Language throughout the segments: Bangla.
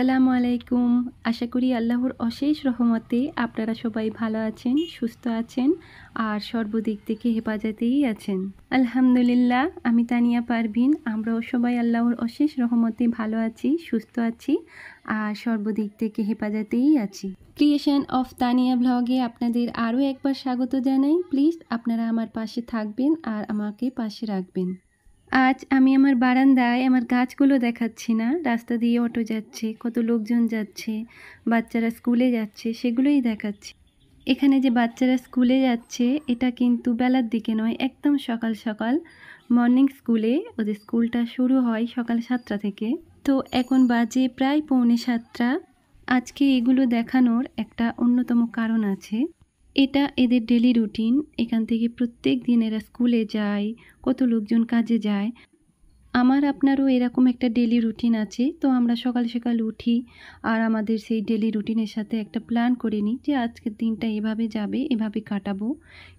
আসসালামু আলাইকুম। আশা করি আল্লাহর অশেষ রহমতে আপনারা সবাই ভালো আছেন, সুস্থ আছেন, আর সর্বদিক থেকে হেফাজতেই আছেন। আলহামদুলিল্লাহ, আমি তানিয়া পারভিন। আমরাও সবাই আল্লাহর অশেষ রহমতে ভালো আছি, সুস্থ আছি, আর সর্বদিক থেকে হেফাজতেই আছি। ক্রিয়েশন অফ তানিয়া ব্লগে আপনাদের আরও একবার স্বাগত জানাই। প্লিজ আপনারা আমার পাশে থাকবেন আর আমাকে পাশে রাখবেন। আজ আমি আমার বারান্দায় আমার গাছগুলো দেখাচ্ছি না। রাস্তা দিয়ে অটো যাচ্ছে, কত লোকজন যাচ্ছে, বাচ্চারা স্কুলে যাচ্ছে, সেগুলোই দেখাচ্ছি। এখানে যে বাচ্চারা স্কুলে যাচ্ছে, এটা কিন্তু বেলার দিকে নয়, একদম সকাল সকাল। মর্নিং স্কুলে ওদের স্কুলটা শুরু হয় সকাল সাতটা থেকে। তো এখন বাজে প্রায় পৌনে সাতটা। আজকে এগুলো দেখানোর একটা অন্যতম কারণ আছে। এটা এদের ডেলি রুটিন এখান থেকে প্রত্যেক দিন এরা স্কুলে যায়, কত লোকজন কাজে যায়। আমার, আপনারও এরকম একটা ডেলি রুটিন আছে। তো আমরা সকাল সকাল উঠি আর আমাদের সেই ডেলি রুটিনের সাথে একটা প্ল্যান করে নিই যে আজকের দিনটা এভাবে যাবে, এভাবে কাটাবো।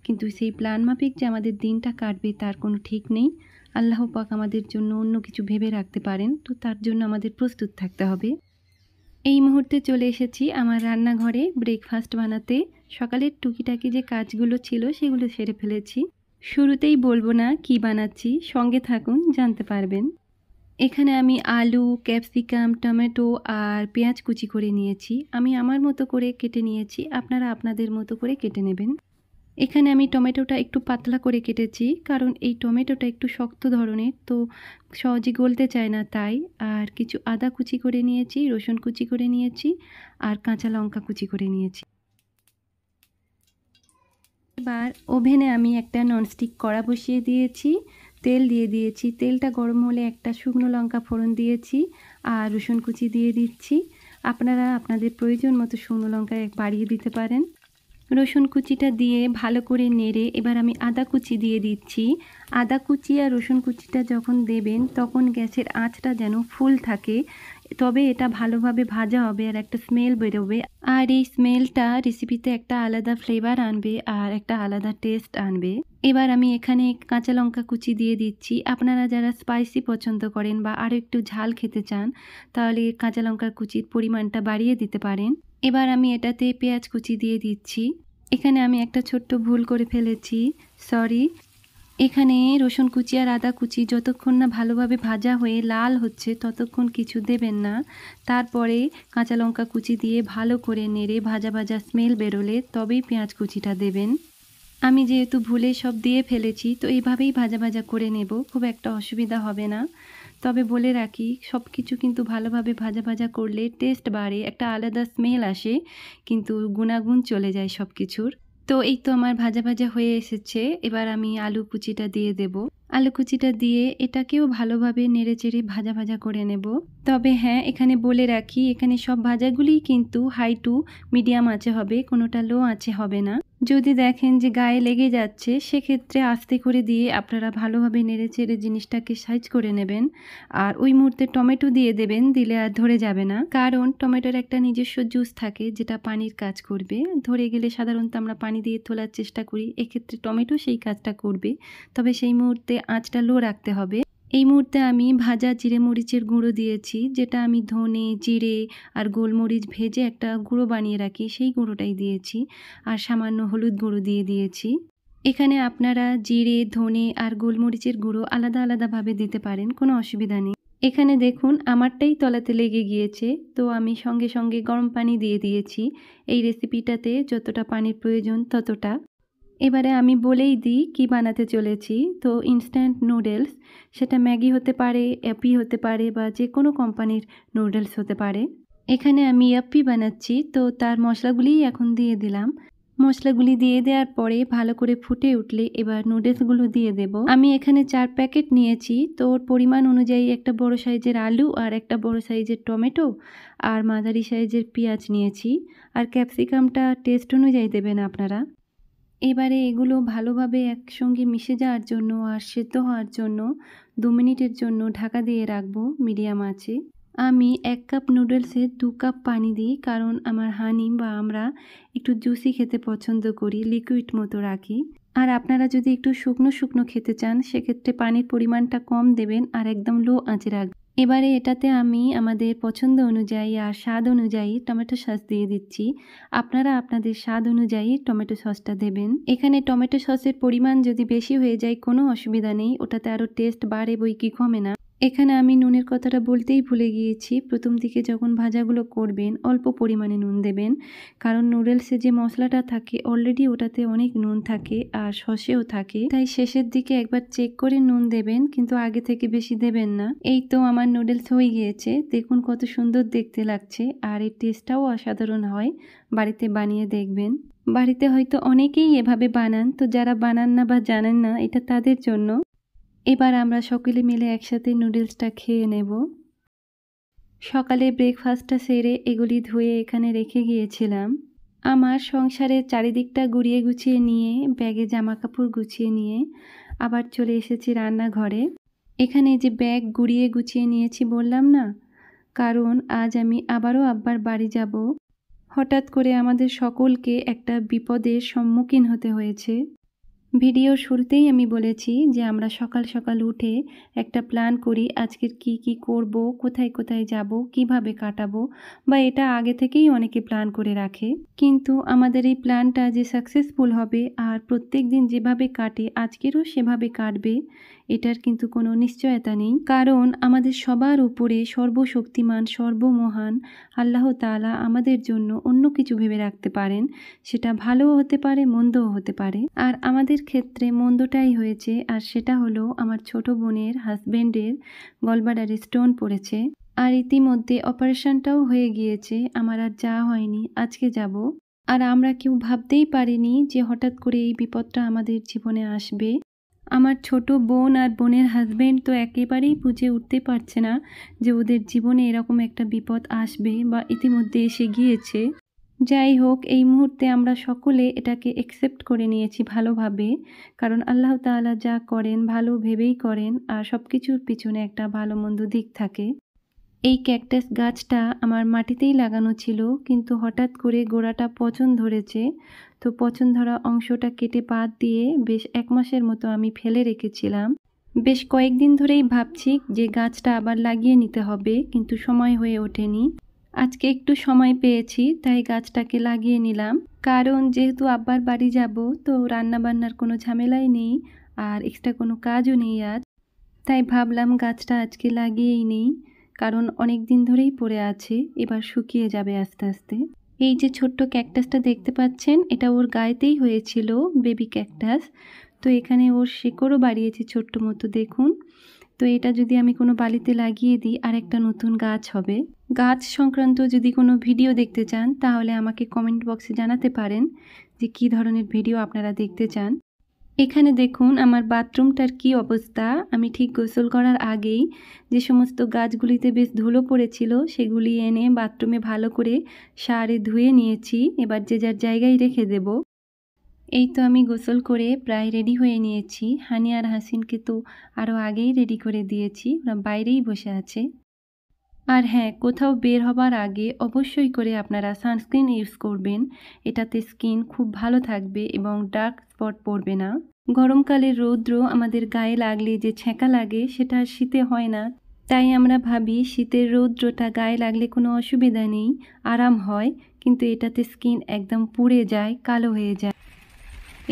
কিন্তু সেই প্ল্যান মাফিক যে আমাদের দিনটা কাটবে তার কোনো ঠিক নেই। আল্লাহ পাক আমাদের জন্য অন্য কিছু ভেবে রাখতে পারেন। তো তার জন্য আমাদের প্রস্তুত থাকতে হবে। এই মুহূর্তে চলে এসেছি আমার রান্নাঘরে ব্রেকফাস্ট বানাতে। সকালের টুকিটাকি যে কাজগুলো ছিল সেগুলো সেরে ফেলেছি। শুরুতেই বলব না কি বানাচ্ছি, সঙ্গে থাকুন, জানতে পারবেন। এখানে আমি আলু, ক্যাপসিকাম, টমেটো আর পেঁয়াজ কুচি করে নিয়েছি। আমি আমার মতো করে কেটে নিয়েছি, আপনারা আপনাদের মতো করে কেটে নেবেন। এখানে আমি টমেটোটা একটু পাতলা করে কেটেছি, কারণ এই টমেটোটা একটু শক্ত ধরনের, তো সহজে গলতে চায় না তাই। আর কিছু আদা কুচি করে নিয়েছি, রসুন কুচি করে নিয়েছি, আর কাঁচা লঙ্কা কুচি করে নিয়েছি। এবার ওভেনে আমি একটা ননস্টিক কড়া বসিয়ে দিয়েছি, তেল দিয়ে দিয়েছি। তেলটা গরম হলে একটা শুকনো লঙ্কা ফোড়ন দিয়েছি, আর রসুন কুচি দিয়ে দিচ্ছি। আপনারা আপনাদের প্রয়োজন মতো শুকনো লঙ্কা বাড়িয়ে দিতে পারেন। রসুন কুচিটা দিয়ে ভালো করে নেড়ে এবার আমি আদা কুচি দিয়ে দিচ্ছি। আদা কুচি আর রসুন কুচিটা যখন দেবেন তখন গ্যাসের আঁচটা যেন ফুল থাকে, তবে এটা ভালোভাবে ভাজা হবে আর একটা স্মেল বেরোবে। আর এই স্মেলটা রেসিপিতে একটা আলাদা ফ্লেভার আনবে আর একটা আলাদা টেস্ট আনবে। এবার আমি এখানে কাঁচা লঙ্কা কুচি দিয়ে দিচ্ছি। আপনারা যারা স্পাইসি পছন্দ করেন বা আরও একটু ঝাল খেতে চান, তাহলে কাঁচা লঙ্কার কুচির পরিমাণটা বাড়িয়ে দিতে পারেন। এবার আমি এটাতে পেঁয়াজ কুচি দিয়ে দিচ্ছি। এখানে আমি একটা ছোট্ট ভুল করে ফেলেছি সরি এখানে রসুন কুচি আর আদা কুচি যতক্ষণ না ভালোভাবে ভাজা হয়ে লাল হচ্ছে ততক্ষণ কিছু দেবেন না। তারপরে কাঁচা লঙ্কা কুচি দিয়ে ভালো করে নেড়ে ভাজা ভাজা স্মেল বেরোলে তবেই পেঁয়াজ কুচিটা দেবেন। আমি যেহেতু ভুলে সব দিয়ে ফেলেছি, তো এইভাবেই ভাজা ভাজা করে নেব, খুব একটা অসুবিধা হবে না। তবে বলে রাখি সব কিছু কিন্তু ভালোভাবে ভাজা ভাজা করলে টেস্ট বাড়ে, একটা আলাদা স্মেল আসে, কিন্তু গুণাগুণ চলে যায় সব কিছুর তো এই তো আমার ভাজা ভাজা হয়ে এসেছে, এবার আমি আলু কুচিটা দিয়ে দেব। আলু কুচিটা দিয়ে এটাকেও ভালোভাবে নেড়ে চেড়ে ভাজা ভাজা করে নেব। তবে হ্যাঁ এখানে বলে রাখি, এখানে সব ভাজাগুলিই কিন্তু হাই টু মিডিয়াম আঁচে হবে, কোনোটা লো আঁচে হবে না। যদি দেখেন যে গায়ে লেগে যাচ্ছে, সেক্ষেত্রে আস্তে করে দিয়ে আপনারা ভালোভাবে নেড়ে চেড়ে জিনিসটাকে সাইজ করে নেবেন। আর ওই মুহূর্তে টমেটো দিয়ে দেবেন, দিলে আর ধরে যাবে না। কারণ টমেটোর একটা নিজস্ব জুস থাকে, যেটা পানির কাজ করবে। ধরে গেলে সাধারণত আমরা পানি দিয়ে তোলার চেষ্টা করি, এক্ষেত্রে টমেটো সেই কাজটা করবে। তবে সেই মুহূর্তে আঁচটা লো রাখতে হবে। এই মুহূর্তে আমি ভাজা জিরে মরিচের গুঁড়ো দিয়েছি, যেটা আমি ধনে, জিরে আর গোলমরিচ ভেজে একটা গুঁড়ো বানিয়ে রাখি, সেই গুঁড়োটাই দিয়েছি আর সামান্য হলুদ গুঁড়ো দিয়ে দিয়েছি। এখানে আপনারা জিরে, ধনে আর গোলমরিচের গুঁড়ো আলাদা আলাদাভাবে দিতে পারেন, কোনো অসুবিধা নেই। এখানে দেখুন, আমারটাই তলাতে লেগে গিয়েছে, তো আমি সঙ্গে সঙ্গে গরম পানি দিয়ে দিয়েছি। এই রেসিপিটাতে যতটা পানির প্রয়োজন ততটা। এবারে আমি বলেই দিই কি বানাতে চলেছি। তো ইনস্ট্যান্ট নুডলস সেটা ম্যাগি হতে পারে, অ্যাপি হতে পারে বা যে কোনো কোম্পানির নুডলস হতে পারে। এখানে আমি অ্যাপি বানাচ্ছি, তো তার মশলাগুলিই এখন দিয়ে দিলাম। মশলাগুলি দিয়ে দেওয়ার পরে ভালো করে ফুটে উঠলে এবার নুডলসগুলো দিয়ে দেব। আমি এখানে চার প্যাকেট নিয়েছি, তো ওর পরিমাণ অনুযায়ী একটা বড় সাইজের আলু আর একটা বড় সাইজের টমেটো আর মাঝারি সাইজের পেঁয়াজ নিয়েছি। আর ক্যাপসিকামটা টেস্ট অনুযায়ী দেবেন আপনারা। এবারে এগুলো ভালোভাবে একসঙ্গে মিশে যাওয়ার জন্য আর সেদ্ধ হওয়ার জন্য দু মিনিটের জন্য ঢাকা দিয়ে রাখব মিডিয়াম আছে আমি এক কাপ নুডলসে দু কাপ পানি দিই কারণ আমার হানি বা আমরা একটু জুসি খেতে পছন্দ করি, লিকুইড মতো রাখি। আর আপনারা যদি একটু শুকনো শুকনো খেতে চান, সেক্ষেত্রে পানির পরিমাণটা কম দেবেন আর একদম লো আঁচে রাখবেন। এবারে এটাতে আমি আমাদের পছন্দ অনুযায়ী আর স্বাদ অনুযায়ী টমেটো সস দিয়ে দিচ্ছি। আপনারা আপনাদের স্বাদ অনুযায়ী টমেটো সসটা দেবেন। এখানে টমেটো সসের পরিমাণ যদি বেশি হয়ে যায় কোনো অসুবিধা নেই। ওটাতে আরও টেস্ট বাড়ে বই কি কমে না। এখানে আমি নুনের কথাটা বলতেই ভুলে গিয়েছি। প্রথম দিকে যখন ভাজাগুলো করবেন, অল্প পরিমাণে নুন দেবেন। কারণ নুডলসে যে মশলাটা থাকে অলরেডি ওটাতে অনেক নুন থাকে আর সসেও থাকে। তাই শেষের দিকে একবার চেক করে নুন দেবেন, কিন্তু আগে থেকে বেশি দেবেন না। এই তো আমার নুডলস হয়ে গিয়েছে। দেখুন কত সুন্দর দেখতে লাগছে আর এর টেস্টটাও অসাধারণ হয়। বাড়িতে বানিয়ে দেখবেন। বাড়িতে হয়তো অনেকেই এভাবে বানান, তো যারা বানান না বা জানেন না, এটা তাদের জন্য। এবার আমরা সকলে মিলে একসাথে নুডলসটা খেয়ে নেব। সকালে ব্রেকফাস্টটা সেরে এগুলি ধুয়ে এখানে রেখে গিয়েছিলাম। আমার সংসারের চারিদিকটা গুড়িয়ে গুছিয়ে নিয়ে, ব্যাগে জামা কাপড় গুছিয়ে নিয়ে আবার চলে এসেছি রান্নাঘরে। এখানে যে ব্যাগ গুড়িয়ে গুছিয়ে নিয়েছি বললাম না, কারণ আজ আমি আবারও আব্বার বাড়ি যাব। হঠাৎ করে আমাদের সকলকে একটা বিপদের সম্মুখীন হতে হয়েছে। ভিডিও শুরুতেই আমি বলেছি যে আমরা সকাল সকাল উঠে একটা প্ল্যান করি, আজকের কি কি করব, কোথায় কোথায় যাব, কীভাবে কাটাবো বা এটা আগে থেকেই অনেকে প্ল্যান করে রাখে। কিন্তু আমাদের এই প্ল্যানটা যে সাকসেসফুল হবে আর প্রত্যেক দিন যেভাবে কাটে, আজকেরও সেভাবে কাটবে, এটার কিন্তু কোনো নিশ্চয়তা নেই। কারণ আমাদের সবার উপরে সর্বশক্তিমান, সর্বমহান আল্লাহ তালা আমাদের জন্য অন্য কিছু ভেবে রাখতে পারেন, সেটা ভালোও হতে পারে, মন্দও হতে পারে। আর আমাদের ক্ষেত্রে মন্দটাই হয়েছে, আর সেটা হলো আমার ছোট বোনের হাজব্যান্ডের গলবাডারে স্টোন পড়েছে, আর ইতিমধ্যে অপারেশনটাও হয়ে গিয়েছে, আমার আর যাওয়া হয়নি, আজকে যাব। আর আমরা কেউ ভাবতেই পারিনি যে হঠাৎ করে এই বিপদটা আমাদের জীবনে আসবে। আমার ছোট বোন আর বোনের হাজব্যান্ড তো একেবারেই বুঝে উঠতে পারছে না যে ওদের জীবনে এরকম একটা বিপদ আসবে বা ইতিমধ্যে এসে গিয়েছে। যাই হোক, এই মুহূর্তে আমরা সকলে এটাকে একসেপ্ট করে নিয়েছি ভালোভাবে। কারণ আল্লাহ তাআলা যা করেন ভালো ভেবেই করেন, আর সব কিছুর পিছনে একটা ভালো মন্দ দিক থাকে। এই ক্যাকটাস গাছটা আমার মাটিতেই লাগানো ছিল, কিন্তু হঠাৎ করে গোড়াটা পচন ধরেছে। তো পচন ধরা অংশটা কেটে বাদ দিয়ে বেশ এক মাসের মতো আমি ফেলে রেখেছিলাম। বেশ কয়েকদিন ধরেই ভাবছি যে গাছটা আবার লাগিয়ে নিতে হবে, কিন্তু সময় হয়ে ওঠেনি। আজকে একটু সময় পেয়েছি, তাই গাছটাকে লাগিয়ে নিলাম। কারণ যেহেতু আব্বার বাড়ি যাব, তো রান্না বান্নার কোনো ঝামেলাই নেই, আর এক্সট্রা কোনো কাজও নেই আজ। তাই ভাবলাম গাছটা আজকে লাগিয়েই নেই, কারণ অনেক দিন ধরেই পড়ে আছে, এবার শুকিয়ে যাবে আস্তে আস্তে। এই যে ছোট্ট ক্যাকটাসটা দেখতে পাচ্ছেন, এটা ওর গায়েতেই হয়েছিল, বেবি ক্যাকটাস। তো এখানে ওর শেকড়ও বাড়িয়েছে ছোট্ট মতো, দেখুন। তো এটা যদি আমি কোনো বালিতে লাগিয়ে দিই আর একটা নতুন গাছ হবে। গাছ সংক্রান্ত যদি কোনো ভিডিও দেখতে চান, তাহলে আমাকে কমেন্ট বক্সে জানাতে পারেন যে কী ধরনের ভিডিও আপনারা দেখতে চান। এখানে দেখুন, আমার বাথরুমটার কি অবস্থা। আমি ঠিক গোসল করার আগেই যে সমস্ত গাছগুলিতে বেশ ধুলো পড়েছিল, সেগুলি এনে বাথরুমে ভালো করে সারে ধুয়ে নিয়েছি। এবার যে যার জায়গায় রেখে দেব। এই তো আমি গোসল করে প্রায় রেডি হয়ে নিয়েছি। হানি আর হাসিনকে তো আরও আগেই রেডি করে দিয়েছি। ওরা বাইরেই বসে আছে। আর হ্যাঁ কোথাও বের হবার আগে অবশ্যই করে আপনারা সানস্ক্রিন ইউজ করবেন। এটাতে স্কিন খুব ভালো থাকবে এবং ডার্ক স্পট পড়বে না। গরমকালের রৌদ্র আমাদের গায়ে লাগলে যে ছ্যাঁকা লাগে, সেটা শীতে হয় না। তাই আমরা ভাবি শীতের রৌদ্রটা গায়ে লাগলে কোনো অসুবিধা নেই, আরাম হয়। কিন্তু এটাতে স্কিন একদম পুড়ে যায়, কালো হয়ে যায়।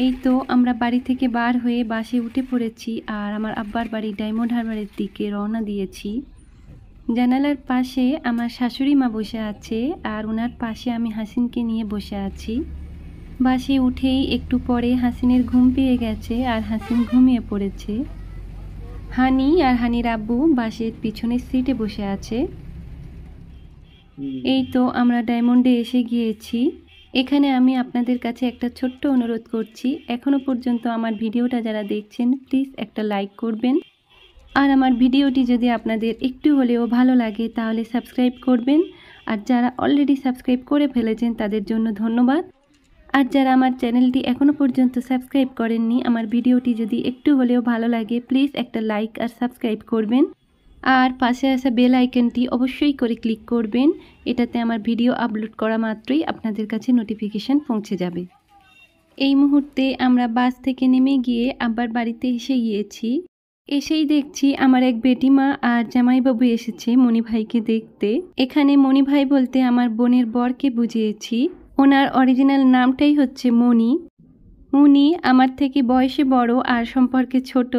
এই তো আমরা বাড়ি থেকে বার হয়ে বাসে উঠে পড়েছি আর আমার আব্বার বাড়ি ডায়মন্ড হারবারের দিকে রওনা দিয়েছি। জানালার পাশে আমার শাশুড়ি মা বসে আছে আর ওনার পাশে আমি হাসিনকে নিয়ে বসে আছি। বাসে উঠেই একটু পরে হাসিনের ঘুম পেয়ে গেছে আর হাসিন ঘুমিয়ে পড়েছে। হানি আর হানির আব্বু বাসের পিছনের সিটে বসে আছে। এই তো আমরা ডায়মন্ডে এসে গিয়েছি। এখানে আমি আপনাদের কাছে একটা ছোট্ট অনুরোধ করছি এখনও পর্যন্ত আমার ভিডিওটা যারা দেখছেন প্লিজ একটা লাইক করবেন। আর আমার ভিডিওটি যদি আপনাদের একটু হলেও ভালো লাগে, তাহলে সাবস্ক্রাইব করবেন। আর যারা অলরেডি সাবস্ক্রাইব করে ফেলেছেন, তাদের জন্য ধন্যবাদ। আর যারা আমার চ্যানেলটি এখনও পর্যন্ত সাবস্ক্রাইব করেননি, আমার ভিডিওটি যদি একটু হলেও ভালো লাগে প্লিজ একটা লাইক আর সাবস্ক্রাইব করবেন। আর পাশে আসা বেল আইকনটি অবশ্যই করে ক্লিক করবেন। এটাতে আমার ভিডিও আপলোড করা মাত্রই আপনাদের কাছে নোটিফিকেশান পৌঁছে যাবে। এই মুহূর্তে আমরা বাস থেকে নেমে গিয়ে আবার বাড়িতে এসে গিয়েছি। এসেই দেখছি আমার এক বেটিমা আর জামাইবাবু এসেছে মণিভাইকে দেখতে। এখানে মণিভাই বলতে আমার বোনের বরকে বুঝিয়েছি। ওনার অরিজিনাল নামটাই হচ্ছে মণি। উনি আমার থেকে বয়সে বড় আর সম্পর্কে ছোট,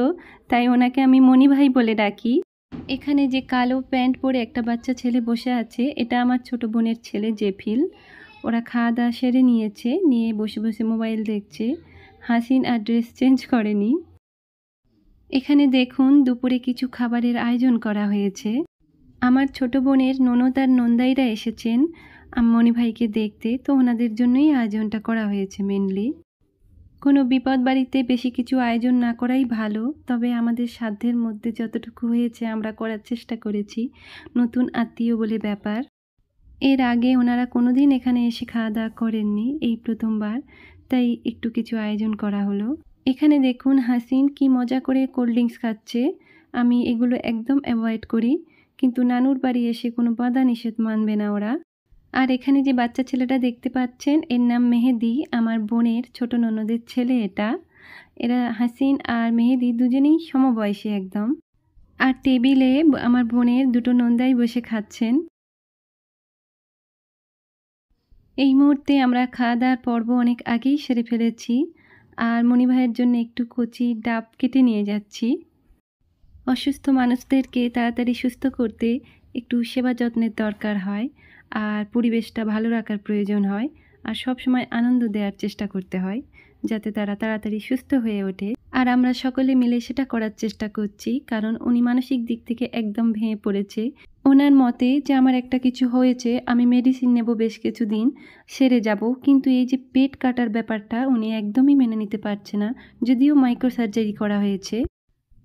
তাই ওনাকে আমি মণিভাই বলে ডাকি। এখানে যে কালো প্যান্ট পরে একটা বাচ্চা ছেলে বসে আছে, এটা আমার ছোট বোনের ছেলে জেফিল। ওরা খাওয়া দাওয়া সেরে নিয়েছে, নিয়ে বসে বসে মোবাইল দেখছে। হাসিন আর ড্রেস চেঞ্জ করেনি। এখানে দেখুন, দুপুরে কিছু খাবারের আয়োজন করা হয়েছে। আমার ছোট বোনের ননদ আর নন্দাইরা এসেছেন। মণি ভাইকে দেখতে, তো ওনাদের জন্যই আয়োজনটা করা হয়েছে মেনলি কোনো বিপদ বাড়িতে বেশি কিছু আয়োজন না করাই ভালো, তবে আমাদের সাধ্যের মধ্যে যতটুকু হয়েছে আমরা করার চেষ্টা করেছি। নতুন আত্মীয় বলে ব্যাপার। এর আগে ওনারা কোনো দিন এখানে এসে খাওয়া দাওয়া করেননি এই প্রথমবার, তাই একটু কিছু আয়োজন করা হলো। এখানে দেখুন, হাসিন কি মজা করে কোল্ড ড্রিঙ্কস খাচ্ছে। আমি এগুলো একদম অ্যাভয়েড করি, কিন্তু নানুর বাড়ি এসে কোনো বাধা নিষেধ মানবে না ওরা। আর এখানে যে বাচ্চা ছেলেটা দেখতে পাচ্ছেন, এর নাম মেহেদি। আমার বোনের ছোট ননদের ছেলে এটা। এরা হাসিন আর মেহেদি দুজনেই সমবয়সী একদম। আর টেবিলে আমার বোনের দুটো নন্দাই বসে খাচ্ছেন। এই মুহূর্তে আমরা খাওয়া দাওয়ার পর্ব অনেক আগেই সেরে ফেলেছি। আর মণিভাইয়ের জন্য একটু কচি ডাব কেটে নিয়ে যাচ্ছি। অসুস্থ মানুষদেরকে তাড়াতাড়ি সুস্থ করতে একটু সেবা যত্নের দরকার হয় আর পরিবেশটা ভালো রাখার প্রয়োজন হয় আর সব সময় আনন্দ দেওয়ার চেষ্টা করতে হয় যাতে তারা তাড়াতাড়ি সুস্থ হয়ে ওঠে। আর আমরা সকলে মিলে সেটা করার চেষ্টা করছি কারণ উনি মানসিক দিক থেকে একদম ভেঙে পড়েছে। ওনার মতে যে আমার একটা কিছু হয়েছে, আমি মেডিসিন নেব বেশ কিছুদিন, সেরে যাব। কিন্তু এই যে পেট কাটার ব্যাপারটা উনি একদমই মেনে নিতে পারছে না, যদিও মাইক্রো সার্জারি করা হয়েছে।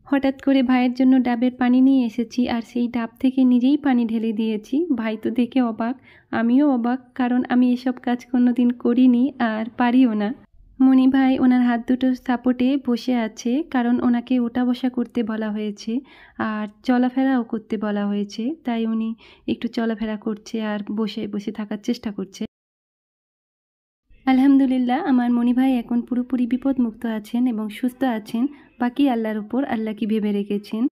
হঠাৎ করে ভাইয়ের জন্য ডাবের পানি নিয়ে এসেছি আর সেই ডাব থেকে নিজেই পানি ঢেলে দিয়েছি। ভাই তো দেখে অবাক। আমিও অবাক, কারণ আমি এসব কাজ কোনো দিন করিনি আর পারিও না। মণি ভাই ওনার হাত দুটো সাপোর্টে বসে আছে, কারণ ওনাকে ওটা বসা করতে বলা হয়েছে আর চলাফেরাও করতে বলা হয়েছে। তাই উনি একটু চলাফেরা করছে আর বসে বসে থাকার চেষ্টা করছে। আলহামদুলিল্লাহ, আমার মণি ভাই এখন পুরোপুরি বিপদমুক্ত আছেন এবং সুস্থ আছেন। বাকি আল্লাহর উপর আল্লাহকে ভেবে রেখেছেন?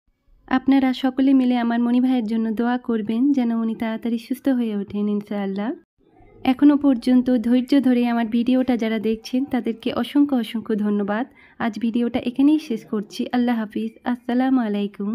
আপনারা সকলে মিলে আমার মণি ভাইয়ের জন্য দোয়া করবেন, যেন উনি তাড়াতাড়ি সুস্থ হয়ে ওঠেন ইনশাআল্লাহ। এখনও পর্যন্ত ধৈর্য ধরে আমার ভিডিওটা যারা দেখছেন, তাদেরকে অসংখ্য অসংখ্য ধন্যবাদ। আজ ভিডিওটা এখানেই শেষ করছি। আল্লাহ হাফিজ। আসসালামু আলাইকুম।